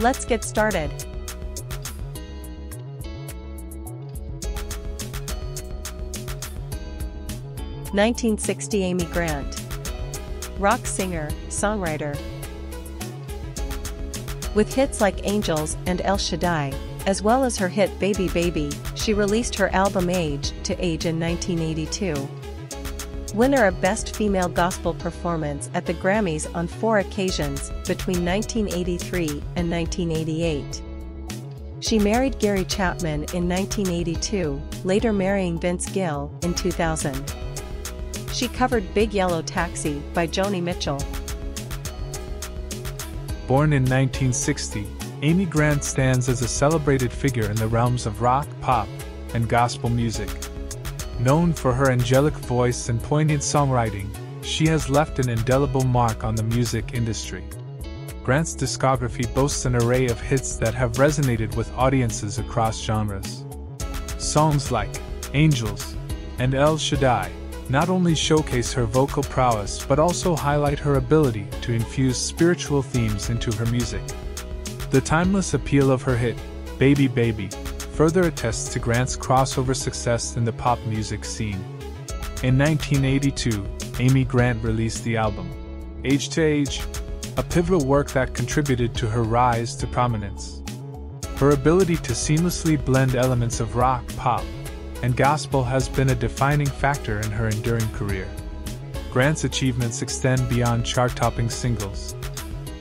Let's get started. Nineteen sixty Amy Grant. Rock singer, songwriter. With hits like Angels and El Shaddai, as well as her hit Baby Baby, she released her album Age to Age in 1982. Winner of Best Female Gospel Performance at the Grammys on four occasions between 1983 and 1988. She married Gary Chapman in 1982, later marrying Vince Gill in 2000. She covered Big Yellow Taxi by Joni Mitchell. Born in 1960, Amy Grant stands as a celebrated figure in the realms of rock, pop, and gospel music. Known for her angelic voice and poignant songwriting, she has left an indelible mark on the music industry. Grant's discography boasts an array of hits that have resonated with audiences across genres. Songs like Angels and El Shaddai not only showcase her vocal prowess but also highlight her ability to infuse spiritual themes into her music. The timeless appeal of her hit, Baby Baby, further attests to Grant's crossover success in the pop music scene. In 1982, Amy Grant released the album Age to Age, a pivotal work that contributed to her rise to prominence. Her ability to seamlessly blend elements of rock, pop, and gospel has been a defining factor in her enduring career. Grant's achievements extend beyond chart topping singles.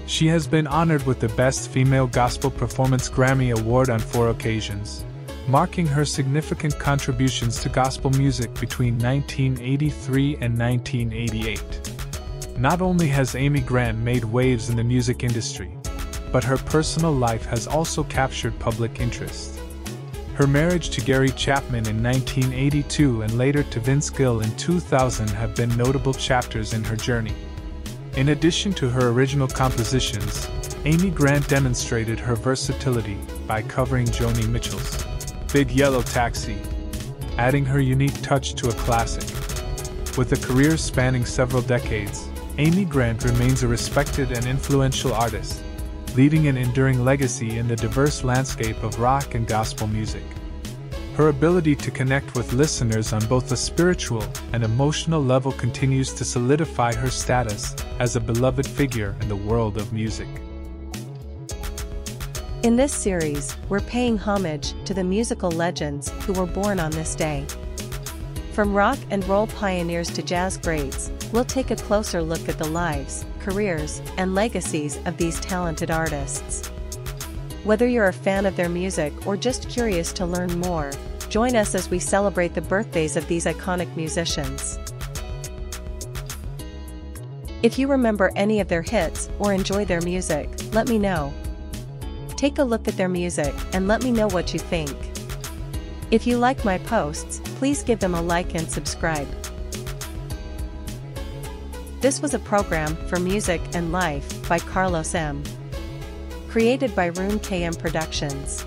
She has been honored with the Best Female Gospel Performance Grammy Award on four occasions, marking her significant contributions to gospel music between 1983 and 1988. Not only has Amy Grant made waves in the music industry, but her personal life has also captured public interest. Her marriage to Gary Chapman in 1982 and later to Vince Gill in 2000 have been notable chapters in her journey. In addition to her original compositions, Amy Grant demonstrated her versatility by covering Joni Mitchell's Big Yellow Taxi, adding her unique touch to a classic. With a career spanning several decades, Amy Grant remains a respected and influential artist, leaving an enduring legacy in the diverse landscape of rock and gospel music. Her ability to connect with listeners on both a spiritual and emotional level continues to solidify her status as a beloved figure in the world of music. In this series, we're paying homage to the musical legends who were born on this day. From rock and roll pioneers to jazz greats, we'll take a closer look at the lives, careers, and legacies of these talented artists. Whether you're a fan of their music or just curious to learn more, join us as we celebrate the birthdays of these iconic musicians. If you remember any of their hits or enjoy their music, let me know. Take a look at their music and let me know what you think. If you like my posts, please give them a like and subscribe. This was a program for Music and Life by Karlos M. Created by Rune KM Productions.